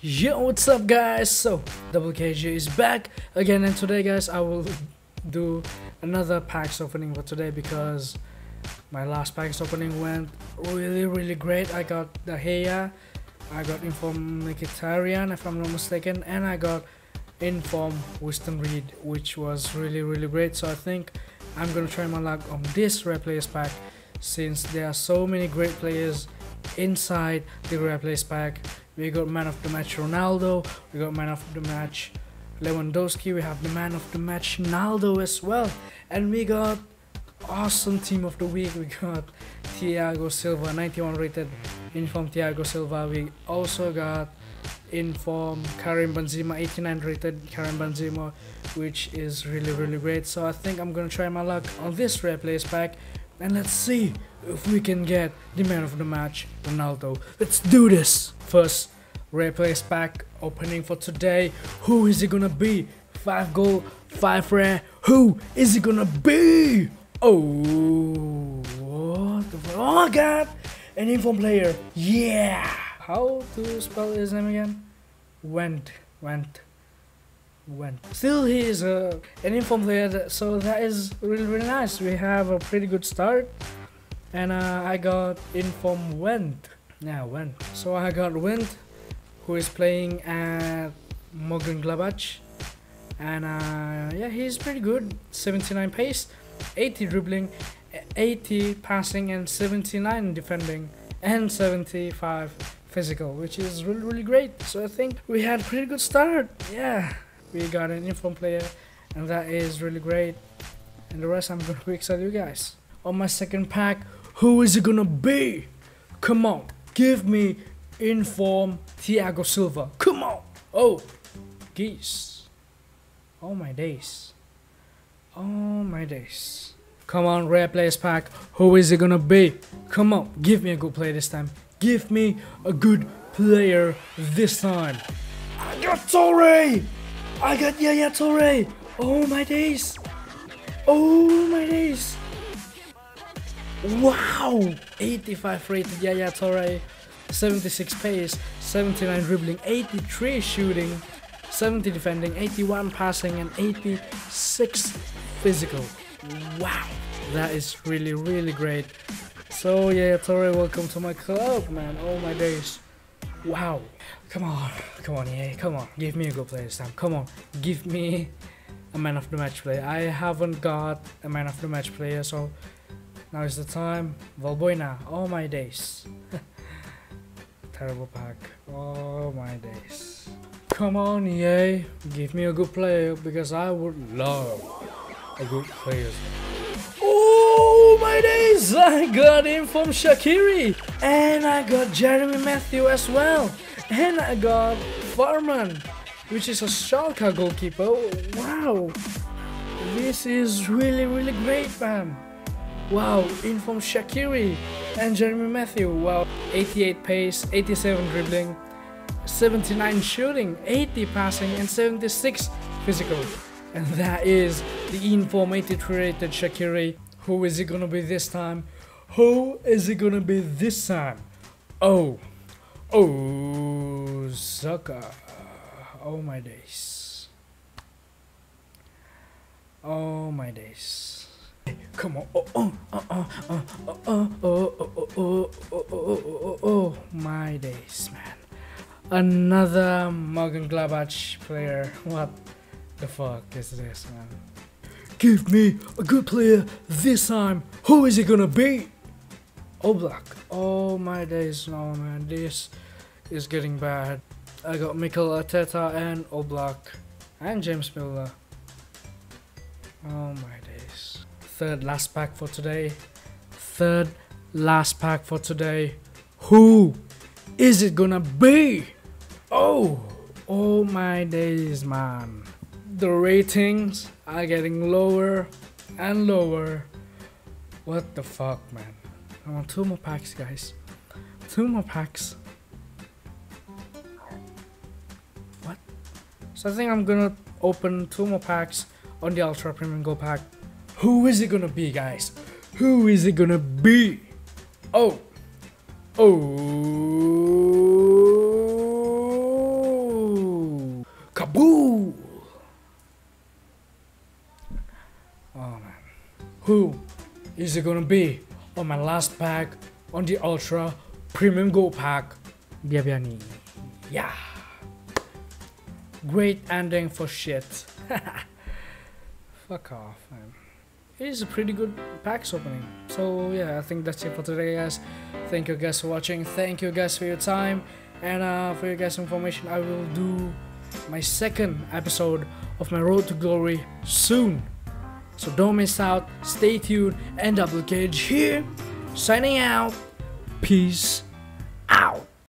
Yo, what's up guys? So, Double KG is back again and today guys I will do another packs opening for today because my last packs opening went really really great. I got the Heya, I got Inform Mkhitaryan if I'm not mistaken and I got Inform Weston Reed which was really really great so I think I'm gonna try my luck on this rare players pack since there are so many great players inside the rare players pack we got man of the match Ronaldo. We got man of the match Lewandowski. We have the man of the match Naldo as well. And we got awesome team of the week. We got Thiago Silva, 91 rated inform Thiago Silva. We also got inform Karim Benzema, 89 rated Karim Benzema, which is really really great. So I think I'm gonna try my luck on this rare players pack. And let's see if we can get the man of the match, Ronaldo. Let's do this! First, rare players pack opening for today. Who is it gonna be? 5 gold, 5 rare. Who is it gonna be? Oh, what the Oh god! An inform player. Yeah! How to spell his name again? Wendt. Wendt Wendt. Still, he is an inform player, so that is really really nice. We have a pretty good start, and uh, I got inform Wendt. Yeah, Wendt. So I got Wendt, who is playing at Mönchengladbach, and uh, yeah, he's pretty good. 79 pace, 80 dribbling, 80 passing, and 79 defending, and 75 physical, which is really really great. So I think we had pretty good start. Yeah we got an inform player and that is really great. And the rest I'm gonna quick tell you guys. On my second pack who is it gonna be? Come on give me inform Thiago Silva. Come on. Oh geese oh my days. Oh my days. Come on rare players pack. Who is it gonna be? Come on give me a good player this time. Give me a good player this time. I got Toure I got Yaya Toure! Oh my days! Oh my days! Wow! 85 rated Yaya Toure, 76 pace, 79 dribbling, 83 shooting, 70 defending, 81 passing, and 86 physical. Wow! That is really, really great. So yeah, Toure, welcome to my club, man. Oh my days. Wow. Come on. Come on, yeah. Come on. Give me a good player this time. Come on. Give me a man of the match player. I haven't got a man of the match player, so now is the time. Valbuena. Oh my days. Terrible pack. Oh my days. Come on, EA. Give me a good player because I would love a good player. Oh my days! I got him from Shaqiri! And I got Jeremy Mathieu as well! And I got Fährmann, which is a Schalke goalkeeper. Wow! This is really really great man! Wow, inform Shaqiri and Jeremy Mathieu. Wow, 88 pace, 87 dribbling, 79 shooting, 80 passing, and 76 physical. And that is the Inform 83 rated Shaqiri. Who is it gonna be this time? Who is it gonna be this time? Oh, oh, Xhaka. Oh my days. Oh my days. Come on. Oh, oh, oh, oh, oh, oh, oh, oh, oh, oh, oh, oh, oh, my days, man. Another Mönchengladbach player. What the fuck is this, man? Give me a good player this time. Who is it gonna be? Oblak. Oh my days, no man. This is getting bad. I got Mikel Arteta and Oblak and James Milner. Oh my days. Third last pack for today. Third last pack for today. Who is it gonna be? Oh, oh my days, man the ratings are getting lower and lower. What the fuck, man? I want two more packs, guys. Two more packs. What? So I think I'm gonna open two more packs on the Ultra Premium Gold Pack. Who is it gonna be, guys? Who is it gonna be? Oh. Oh. Kabul! Oh man. Who is it gonna be on my last pack on the Ultra Premium Gold pack? Biabiany. Yeah. Great ending for shit. Fuck off, man. It is a pretty good packs opening. So yeah, I think that's it for today, guys. Thank you guys for watching. Thank you guys for your time. And uh, for your guys' information, I will do my second episode of my Road to Glory soon. So don't miss out, stay tuned, and Double Cage here, signing out. Peace out.